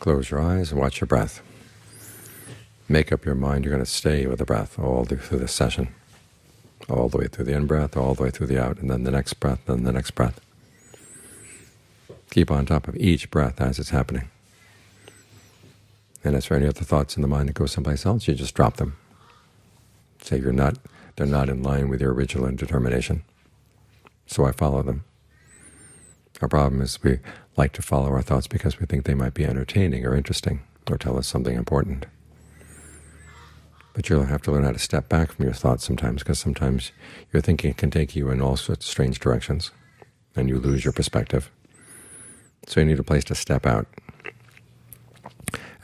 Close your eyes and watch your breath. Make up your mind you're going to stay with the breath all through the session, all the way through the in-breath, all the way through the out, and then the next breath, then the next breath. Keep on top of each breath as it's happening. And as for any other thoughts in the mind that go someplace else, you just drop them. Say you're not, they're not in line with your original determination, so I follow them. Our problem is we like to follow our thoughts because we think they might be entertaining or interesting or tell us something important. But you'll have to learn how to step back from your thoughts sometimes, because sometimes your thinking can take you in all sorts of strange directions, and you lose your perspective. So you need a place to step out.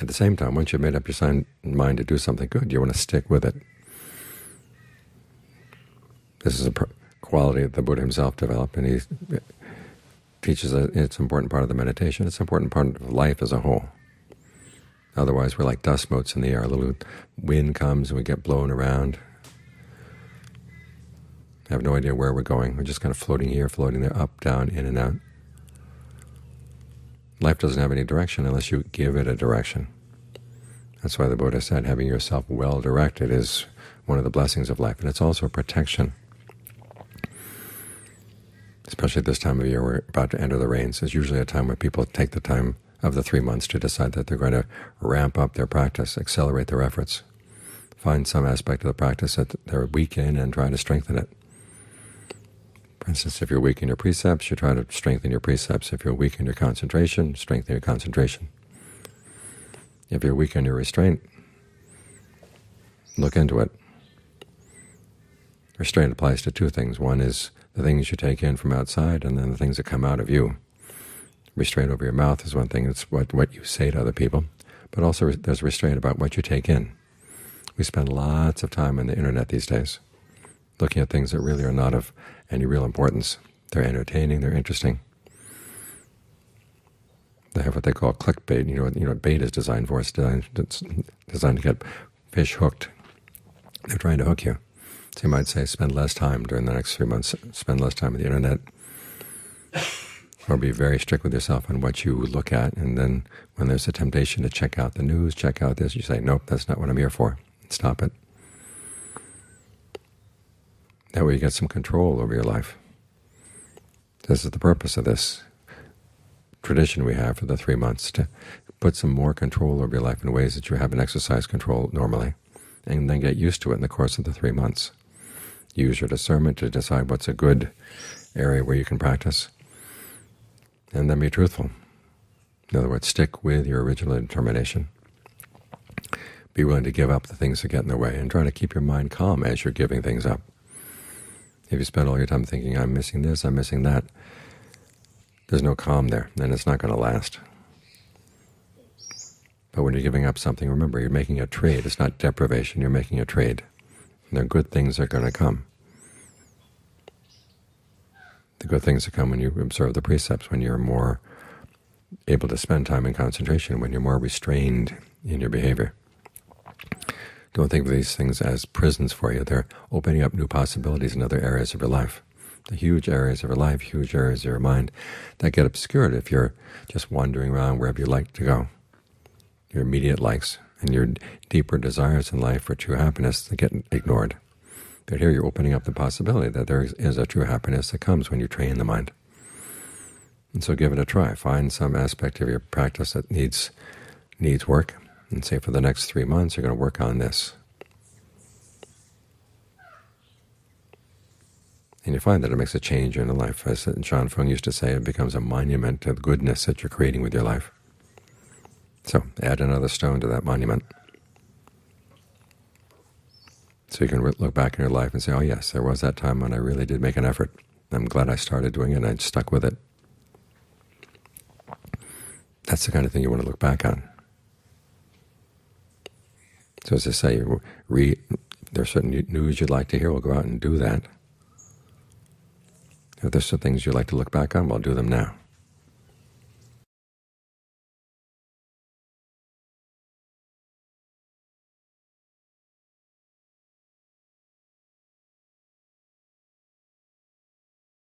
At the same time, once you've made up your mind to do something good, you want to stick with it. This is a quality that the Buddha himself developed, and he teaches that it's an important part of the meditation. It's an important part of life as a whole. Otherwise, we're like dust motes in the air. A little wind comes and we get blown around. have no idea where we're going. We're just kind of floating here, floating there, up, down, in and out. Life doesn't have any direction unless you give it a direction. That's why the Buddha said having yourself well directed is one of the blessings of life, and it's also a protection. Especially this time of year, we're about to enter the rains. It's usually a time where people take the time of the three months to decide that they're going to ramp up their practice, accelerate their efforts, find some aspect of the practice that they're weak in and try to strengthen it. For instance, if you're weak in your precepts, you try to strengthen your precepts. If you're weak in your concentration, strengthen your concentration. If you're weak in your restraint, look into it. Restraint applies to two things. One is the things you take in from outside, and then the things that come out of you restraint over your mouth is one thing. It's what, what you say to other people. But also there's restraint about what you take in. We spend lots of time on the Internet these days looking at things that really are not of any real importance. They're entertaining, they're interesting. They have what they call clickbait. You know, you know what bait is designed for. It's designed, it's designed to get fish hooked. They're trying to hook you. So you might say, spend less time during the next three months. Spend less time on the Internet or be very strict with yourself on what you look at, and then when there's a temptation to check out the news, check out this, you say, nope, that's not what I'm here for. Stop it. That way you get some control over your life. This is the purpose of this tradition we have for the three months, to put some more control over your life in ways that you haven't exercised control normally, and then get used to it in the course of the three months. Use your discernment to decide what's a good area where you can practice, and then be truthful. In other words, stick with your original determination. Be willing to give up the things that get in the way, and try to keep your mind calm as you're giving things up. If you spend all your time thinking, I'm missing this, I'm missing that, there's no calm there, and it's not going to last. But when you're giving up something, remember, you're making a trade. It's not deprivation, you're making a trade. Are good things are going to come the good things that come when you observe the precepts, when you're more able to spend time in concentration, when you're more restrained in your behavior. Don't think of these things as prisons for you. They're opening up new possibilities in other areas of your life. The huge areas of your life, huge areas of your mind that get obscured if you're just wandering around wherever you like to go. Your immediate likes and your deeper desires in life for true happiness get ignored. But here you're opening up the possibility that there is a true happiness that comes when you train the mind. And so give it a try. Find some aspect of your practice that needs needs work, and say for the next three months you're going to work on this. And you find that it makes a change in your life. As Ajaan Fuang used to say, it becomes a monument to the goodness that you're creating with your life. So add another stone to that monument. So you can look back in your life and say, oh yes, there was that time when I really did make an effort. I'm glad I started doing it and I stuck with it. That's the kind of thing you want to look back on. So as I say, read, there's certain news you'd like to hear, we'll go out and do that. If there's some things you'd like to look back on, we'll do them now.